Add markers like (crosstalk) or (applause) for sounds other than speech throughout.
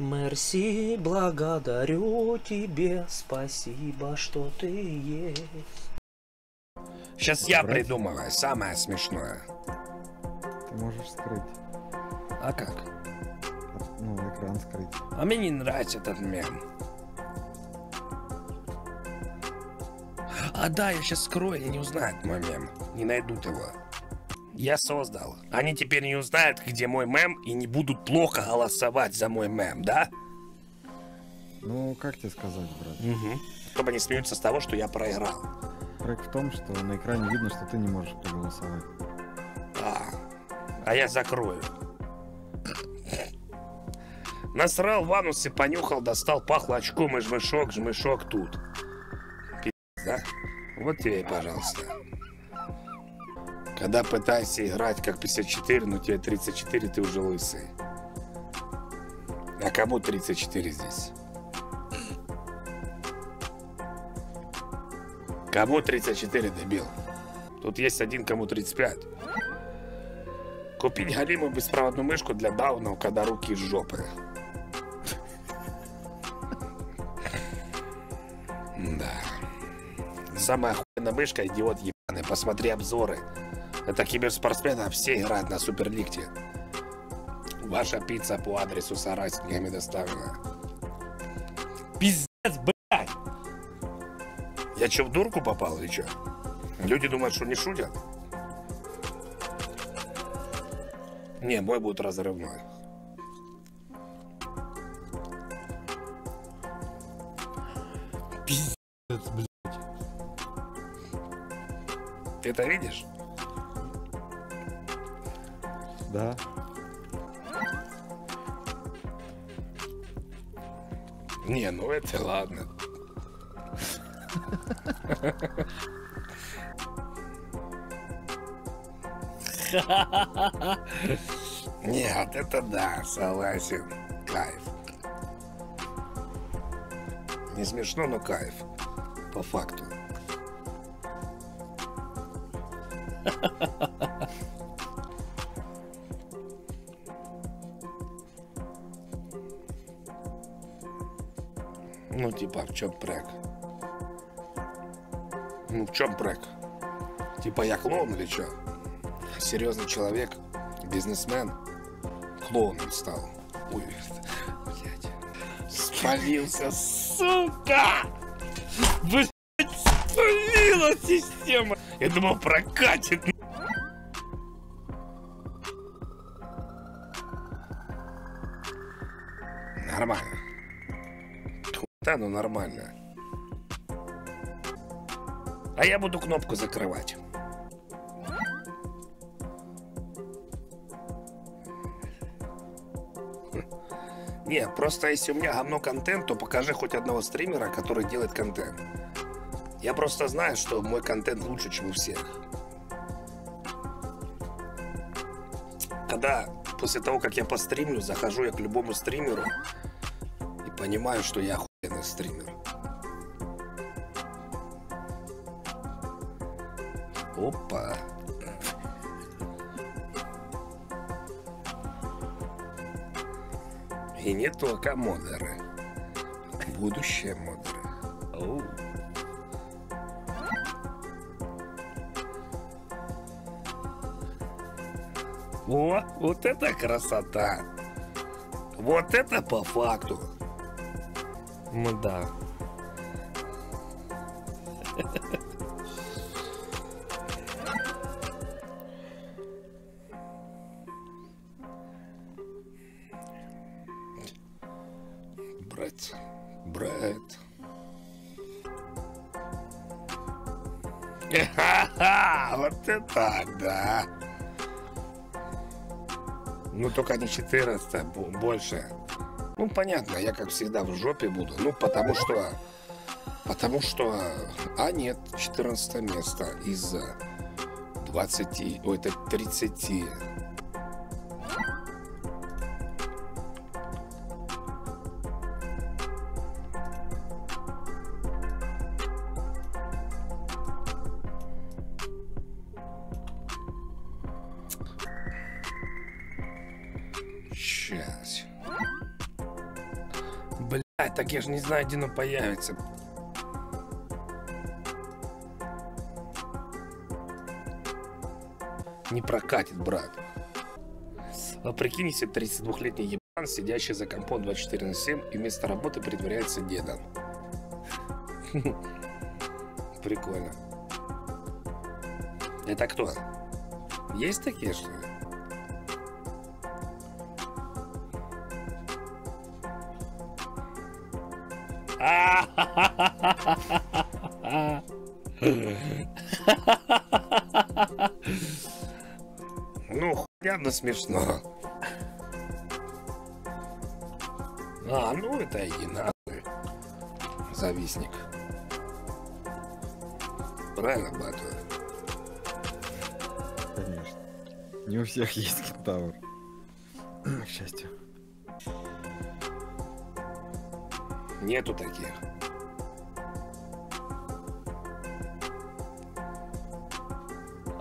Мерси, благодарю тебе, спасибо, что ты есть. Сейчас я придумываю самое смешное. Ты можешь скрыть. А как? Ну, экран скрыть. А мне не нравится этот мем. А да, я сейчас скрою, они не узнают мой мем. Не найдут его. Я создал. Они теперь не узнают, где мой мем, и не будут плохо голосовать за мой мем, да? Ну, как тебе сказать, брат? Угу. Чтобы они смеются с того, что я проиграл. Проект в том, что на экране видно, что ты не можешь проголосовать. А, а я закрою. Насрал в анус и понюхал, достал, пахло очком и жмышок, жмышок тут. Пи***, да? Вот тебе и пожалуйста. Когда пытаешься играть как 54, но тебе 34, ты уже лысый. А кому 34 здесь? Кому 34, дебил? Тут есть один, кому 35. Купить галимую беспроводную мышку для даунов, когда руки из жопы. Да. Самая охуенная мышка, идиот ебаный. Посмотри обзоры. Это киберспортсмены, а все играют на суперликте. Ваша пицца по адресу Сарай с книгами доставлена. Пиздец, блядь! Я что, в дурку попал или что? Люди думают, что не шутят? Не, мой будет разрывной. Пиздец, блядь. Ты это видишь? Да. Не, ну это ладно. Нет, это да, согласен. Кайф. Не смешно, но кайф. По факту. Ну, типа, в чем прек? Ну, в чем прек? Типа, я клоун или что? Серьезный человек, бизнесмен, клоуном стал. Ой, блядь. Спалился, сука! Блядь, спалила система! Я думал, прокатит. Нормально. Да, ну нормально. А я буду кнопку закрывать. Не, просто если у меня говно контент, то покажи хоть одного стримера, который делает контент. Я просто знаю, что мой контент лучше, чем у всех. Когда после того, как я постримлю, захожу я к любому стримеру и понимаю, что я охуенный стример. Опа. И не только модеры. Будущие модеры. Оу. О, вот это красота. Вот это по факту. Ну да. Брат, брат. Вот это так, да. Ну, только не 14, а бо- больше. Ну, понятно, я, как всегда, в жопе буду. Ну, потому что... Потому что... А, нет, 14 место из 20... Ой, это 30. Блядь, так я же не знаю, где оно появится. Не прокатит, брат. А прикинь, если 32-летний ебан, сидящий за компом 24 на 7 и вместо работы притворяется дедом. Прикольно. Это кто? Есть такие, что ли? Ну, да смешно. А, ну это иди нахуй. Завистник. Правильно, Бату? Конечно. Не у всех есть кентавр. К счастью. Нету таких.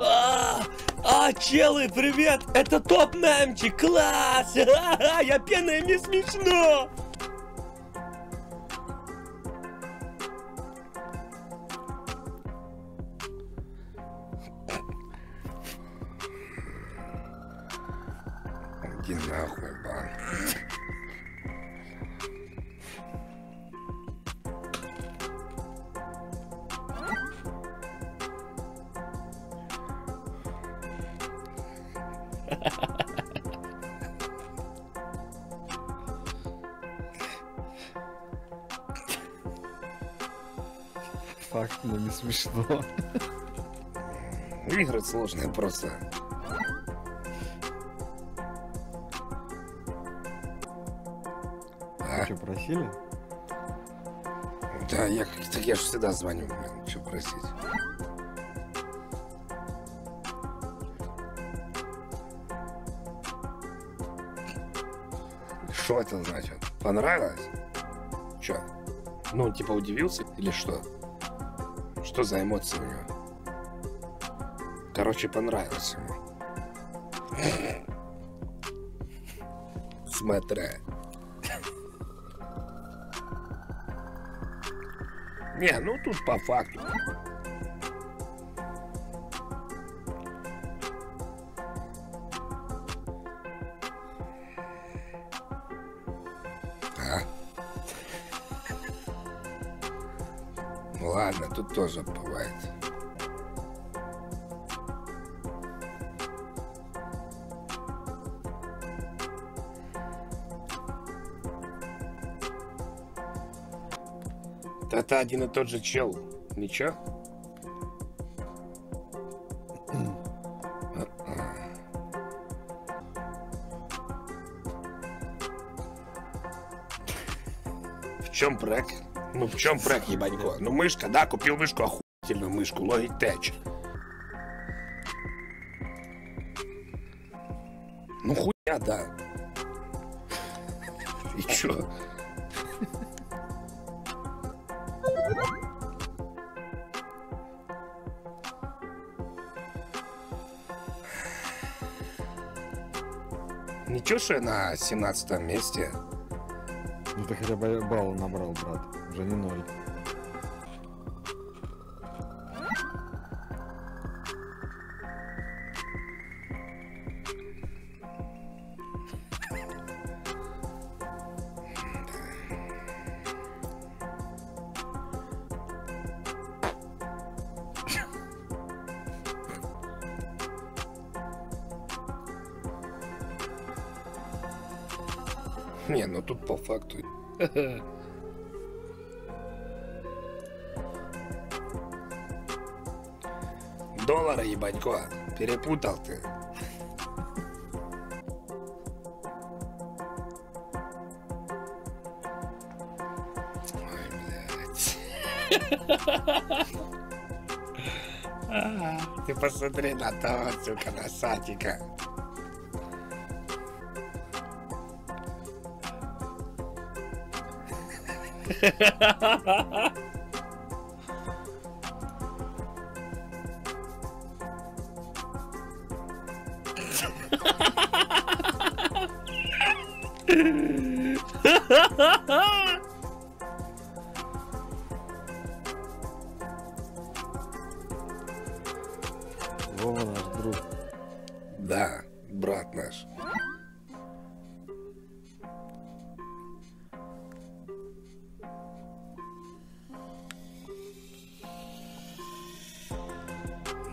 А, а, челы, привет! Это топ мемчик, класс! (laughs) Ха-ха, Я пьяная, мне смешно! Иди нахуй, Факт, но не смешно. Игры сложные просто. А, Что, просили? да, я, так я же всегда звоню, блин, что просить. Что это значит? Понравилось? Че? Ну, типа удивился или что? Что за эмоции у него? Короче, понравилось ему. Смотря. Не, ну тут по факту. Тоже бывает. Это один и тот же чел. Ничего? В чем брак? Ну, в чем брак, ебанько? Ну, мышка, да, купил мышку, охуительную мышку, Logitech. Ну, хуйня, да. И чё? Ничего, что я на 17 месте. Ну ты хотя бы балл набрал, брат. Уже не ноль. Не, ну тут по факту. (laughs) доллара, ебанько. Перепутал ты. Ты посмотри на того, сука, на Сатика. Ha (laughs) ha ha ha ha! Вова наш друг. Да, брат наш.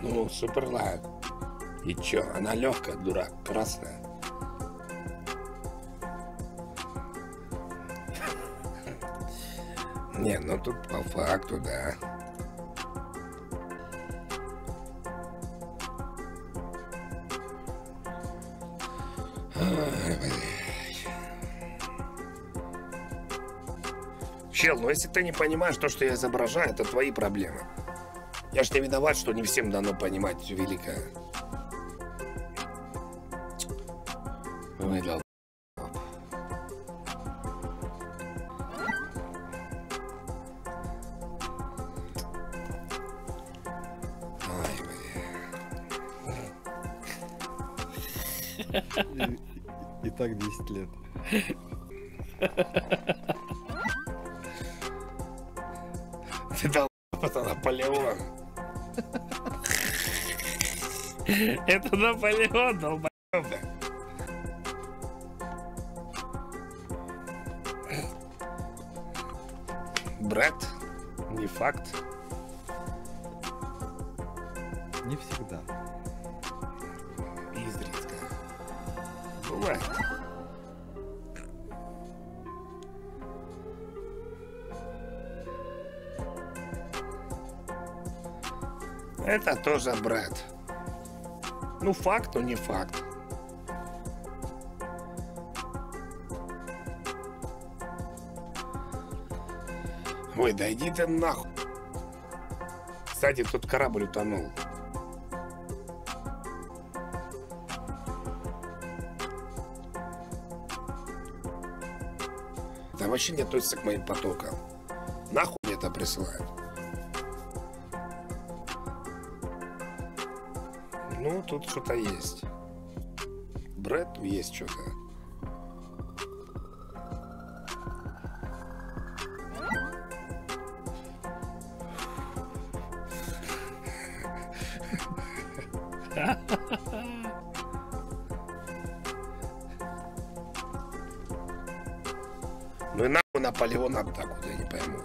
Ну, супер лайк. И чё, она легкая, дурак, красная. Не, ну тут по факту, да. Чел, ну если ты не понимаешь то, что я изображаю, это твои проблемы. Я ж не виноват, что не всем дано понимать великое. Ой, так 10 лет. Ты дал это Наполеон. Это Наполеон, долбоёбы. Брат, не факт. Не всегда. Бывает. Это тоже брат. Ну, факт, но не факт. Ой, да иди ты нахуй. Кстати, тут корабль утонул. Да вообще не относится к моим потокам. Нахуй мне это присылают? Ну, тут что-то есть. Брэд есть что-то. Ну и нахуй Наполеон так вот, я не пойму.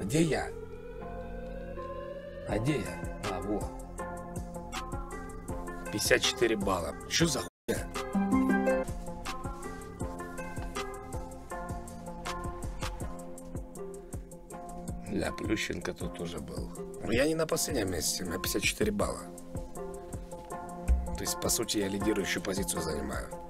Где я? А где я? А, во. 54 балла. Что за хуйня? Ля, Плющенко тут тоже был. Но я не на последнем месте, у меня 54 балла. То есть, по сути, я лидирующую позицию занимаю.